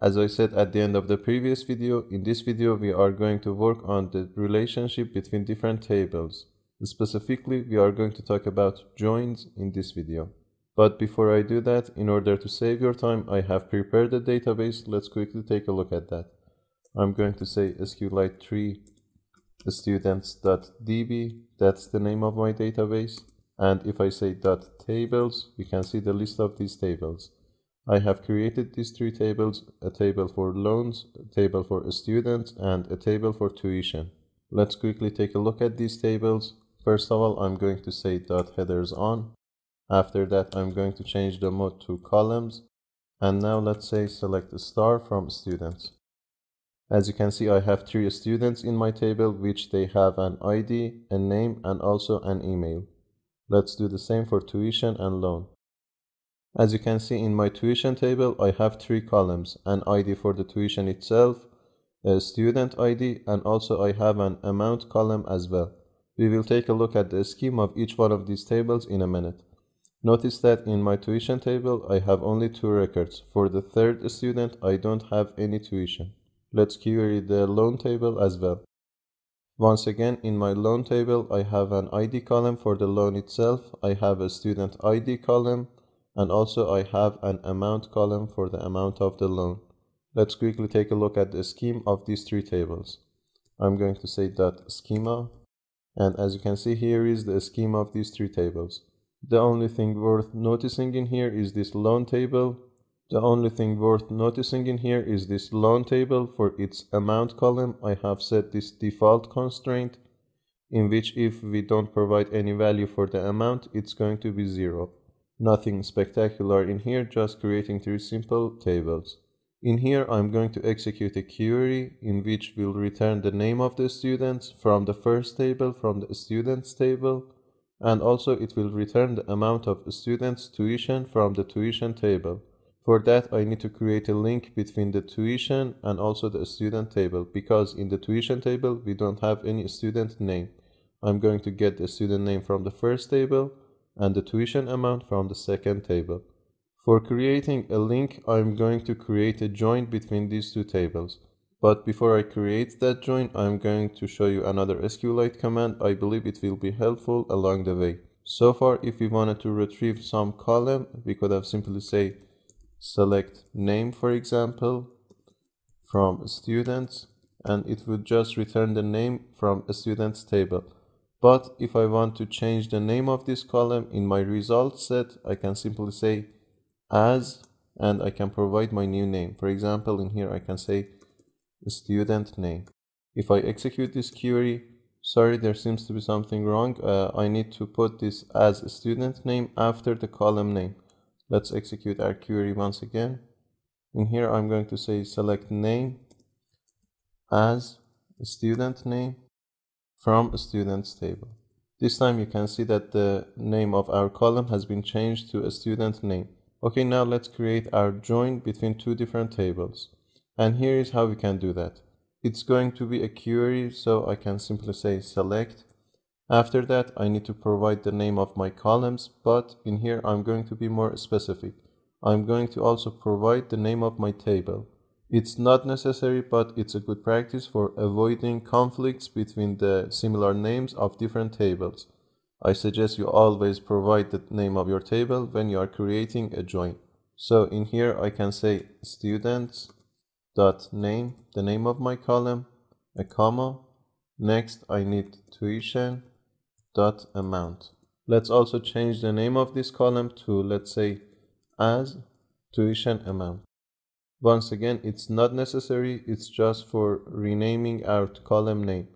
As I said at the end of the previous video, in this video we are going to work on the relationship between different tables. Specifically, we are going to talk about joins in this video. But before I do that, in order to save your time, I have prepared a database. Let's quickly take a look at that. I'm going to say SQLite 3 students.db, that's the name of my database. And if I say .tables, we can see the list of these tables. I have created these three tables, a table for loans, a table for students, and a table for tuition. Let's quickly take a look at these tables. First of all, I'm going to say headers on. After that, I'm going to change the mode to columns. And now let's say select a star from students. As you can see, I have three students in my table, which they have an ID, a name, and also an email. Let's do the same for tuition and loan. As you can see in my tuition table, I have three columns, an ID for the tuition itself, a student ID, and also I have an amount column as well. We will take a look at the scheme of each one of these tables in a minute. Notice that in my tuition table, I have only two records. For the third student, I don't have any tuition. Let's query the loan table as well. Once again, in my loan table, I have an ID column for the loan itself. I have a student ID column and also I have an amount column for the amount of the loan. Let's quickly take a look at the scheme of these three tables. I'm going to say that schema and as you can see here is the schema of these three tables. The only thing worth noticing in here is this loan table. The only thing worth noticing in here is this loan table for its amount column. I have set this default constraint in which if we don't provide any value for the amount, it's going to be zero. Nothing spectacular in here, just creating three simple tables. In here, I'm going to execute a query in which will return the name of the students from the first table, from the students table, and also it will return the amount of students tuition from the tuition table. For that, I need to create a link between the tuition and also the student table because in the tuition table, we don't have any student name. I'm going to get the student name from the first table and the tuition amount from the second table. For creating a link, I'm going to create a join between these two tables. But before I create that join, I'm going to show you another SQLite command. I believe it will be helpful along the way. So far, if we wanted to retrieve some column, we could have simply say select name, for example, from students, and it would just return the name from a student's table. But if I want to change the name of this column in my results set, I can simply say as and I can provide my new name. For example, in here I can say student name. If I execute this query, sorry, there seems to be something wrong. Uh, I need to put this as student name after the column name. Let's execute our query once again. In here, I'm going to say select name as student name from students table. This time you can see that the name of our column has been changed to a student name. Okay, now let's create our join between two different tables. And here is how we can do that. It's going to be a query, so I can simply say select. After that, I need to provide the name of my columns, but in here I'm going to be more specific. I'm going to also provide the name of my table. It's not necessary, but it's a good practice for avoiding conflicts between the similar names of different tables. I suggest you always provide the name of your table when you are creating a join. So in here I can say students dot name, the name of my column, a comma. Next I need tuition dot amount. Let's also change the name of this column to let's say as tuition amount. Once again, it's not necessary, it's just for renaming our column name.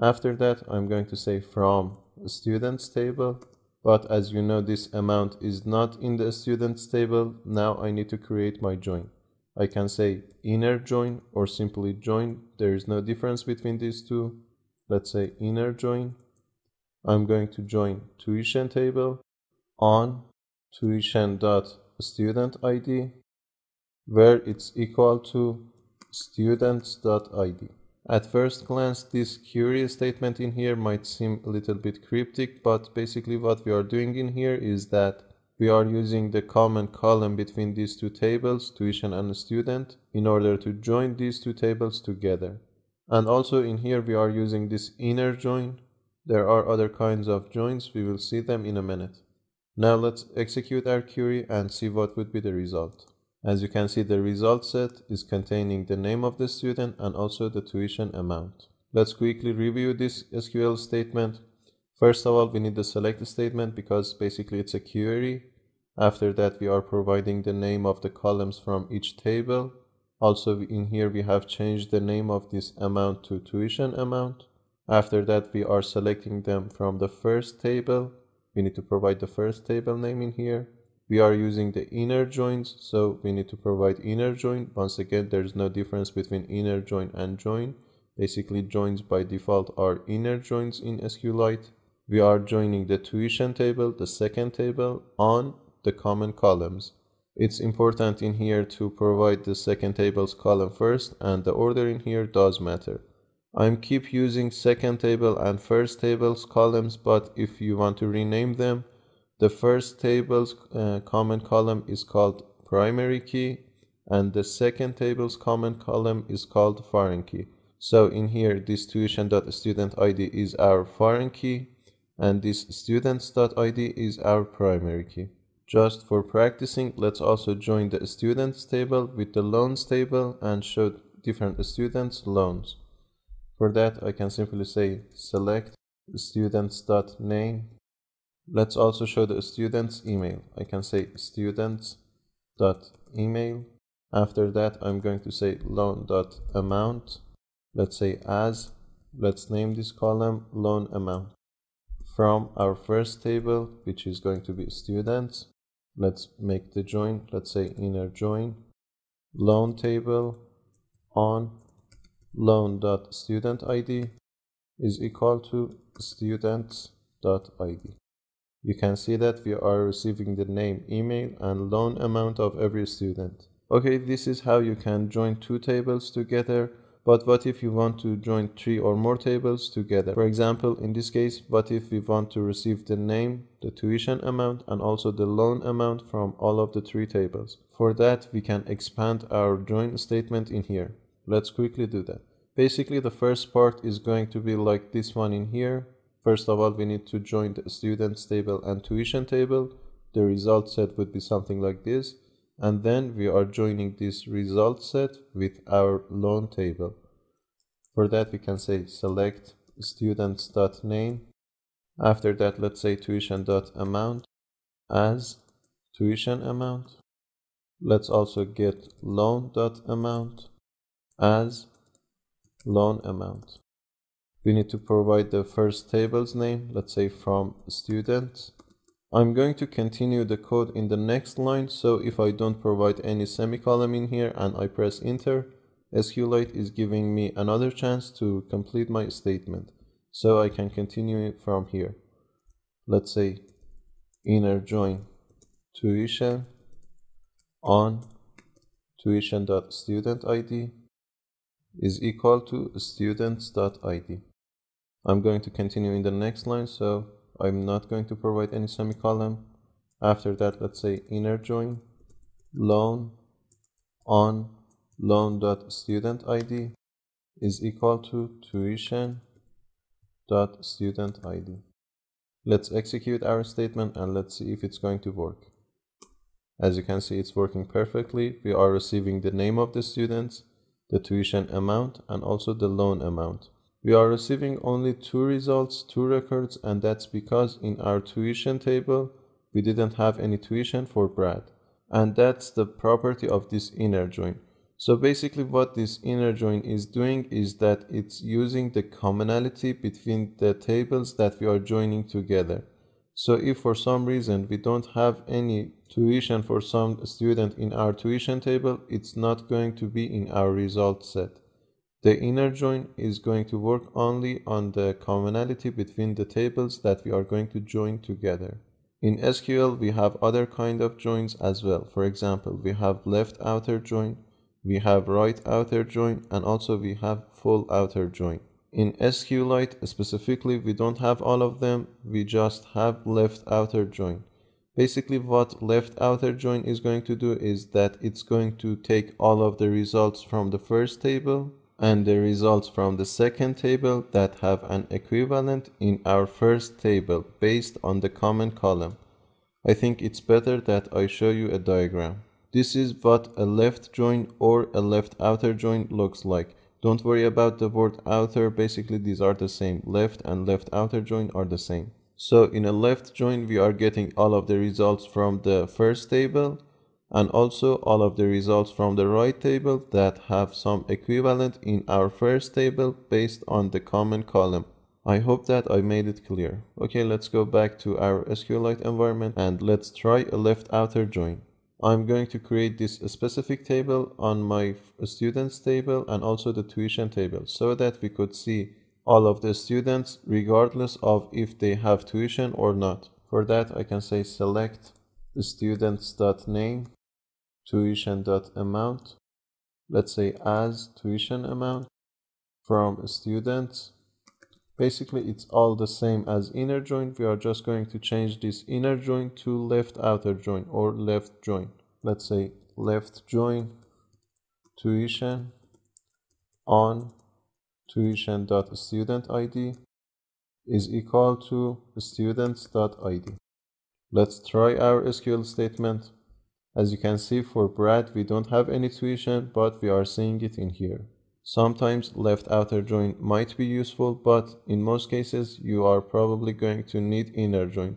After that, I'm going to say from students table, but as you know, this amount is not in the students table. Now I need to create my join. I can say inner join or simply join. There is no difference between these two. Let's say inner join. I'm going to join tuition table on tuition dot student ID where it's equal to students.id. At first glance, this query statement in here might seem a little bit cryptic, but basically what we are doing in here is that we are using the common column between these two tables, tuition and student, in order to join these two tables together. And also in here we are using this inner join. There are other kinds of joins, we will see them in a minute. Now let's execute our query and see what would be the result. As you can see the result set is containing the name of the student and also the tuition amount. Let's quickly review this SQL statement. First of all we need the select statement because basically it's a query. After that we are providing the name of the columns from each table. Also in here we have changed the name of this amount to tuition amount. After that we are selecting them from the first table. We need to provide the first table name in here. We are using the inner joins so we need to provide inner join. Once again there's no difference between inner join and join. Basically joins by default are inner joins in SQLite. We are joining the tuition table the second table on the common columns. It's important in here to provide the second table's column first and the order in here does matter I'm keep using second table and first tables columns but if you want to rename them the first table's uh, common column is called primary key and the second table's common column is called foreign key. So in here, this tuition.student.id is our foreign key and this students.id is our primary key. Just for practicing, let's also join the students table with the loans table and show different students loans. For that, I can simply say select students.name Let's also show the student's email. I can say students.email. After that, I'm going to say loan.amount. Let's say as. Let's name this column loan amount. From our first table, which is going to be students, let's make the join. Let's say inner join. Loan table on loan.studentid is equal to students.id. You can see that we are receiving the name, email, and loan amount of every student. Okay, this is how you can join two tables together. But what if you want to join three or more tables together? For example, in this case, what if we want to receive the name, the tuition amount, and also the loan amount from all of the three tables? For that, we can expand our join statement in here. Let's quickly do that. Basically, the first part is going to be like this one in here. First of all, we need to join the students table and tuition table. The result set would be something like this. And then we are joining this result set with our loan table. For that, we can say select students.name. After that, let's say tuition.amount as tuition amount. Let's also get loan.amount as loan amount we need to provide the first table's name, let's say from student. I'm going to continue the code in the next line, so if I don't provide any semicolon in here and I press enter, SQLite is giving me another chance to complete my statement. So I can continue from here. Let's say inner join tuition on tuition.studentid is equal to students.id. I'm going to continue in the next line, so I'm not going to provide any semicolon. After that, let's say inner join loan on loan.student ID is equal to tuition dot student ID. Let's execute our statement and let's see if it's going to work. As you can see, it's working perfectly. We are receiving the name of the students, the tuition amount, and also the loan amount. We are receiving only two results, two records, and that's because in our tuition table, we didn't have any tuition for Brad. And that's the property of this inner join. So basically what this inner join is doing is that it's using the commonality between the tables that we are joining together. So if for some reason we don't have any tuition for some student in our tuition table, it's not going to be in our result set. The inner join is going to work only on the commonality between the tables that we are going to join together. In SQL, we have other kind of joins as well. For example, we have left outer join, we have right outer join, and also we have full outer join. In SQLite specifically, we don't have all of them, we just have left outer join. Basically what left outer join is going to do is that it's going to take all of the results from the first table and the results from the second table that have an equivalent in our first table based on the common column. I think it's better that I show you a diagram. This is what a left join or a left outer join looks like. Don't worry about the word outer, basically these are the same. Left and left outer join are the same. So in a left join, we are getting all of the results from the first table and also all of the results from the right table that have some equivalent in our first table based on the common column. I hope that I made it clear. Okay, let's go back to our SQLite environment and let's try a left outer join. I'm going to create this specific table on my students table and also the tuition table so that we could see all of the students regardless of if they have tuition or not. For that I can say select students.name tuition.amount let's say as tuition amount from students. Basically it's all the same as inner join we are just going to change this inner join to left outer join or left join let's say left join tuition on tuition.studentid is equal to students.id. Let's try our SQL statement. As you can see for Brad, we don't have any tuition, but we are seeing it in here. Sometimes left outer join might be useful, but in most cases, you are probably going to need inner join.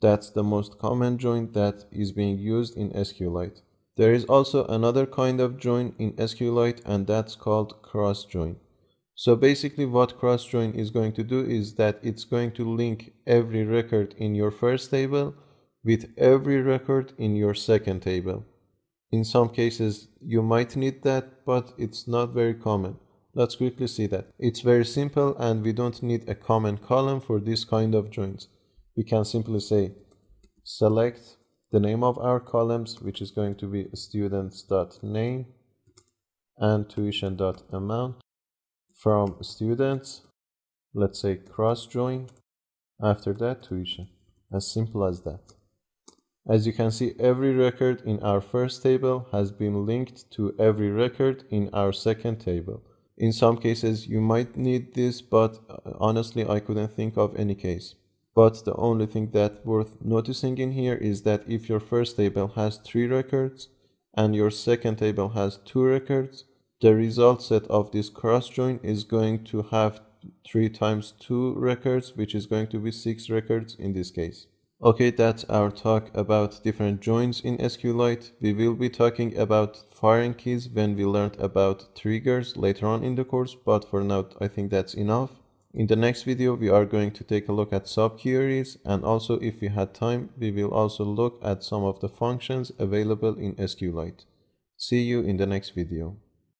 That's the most common join that is being used in SQLite. There is also another kind of join in SQLite and that's called cross join. So basically what cross join is going to do is that it's going to link every record in your first table with every record in your second table. In some cases you might need that, but it's not very common. Let's quickly see that. It's very simple and we don't need a common column for this kind of joins. We can simply say select the name of our columns, which is going to be students.name and tuition.amount from students, let's say cross join, after that tuition, as simple as that. As you can see, every record in our first table has been linked to every record in our second table. In some cases, you might need this, but uh, honestly, I couldn't think of any case. But the only thing that worth noticing in here is that if your first table has three records and your second table has two records, the result set of this cross join is going to have 3 times 2 records which is going to be 6 records in this case. Okay, that's our talk about different joins in SQLite. We will be talking about foreign keys when we learned about triggers later on in the course, but for now I think that's enough. In the next video, we are going to take a look at subqueries and also if we had time, we will also look at some of the functions available in SQLite. See you in the next video.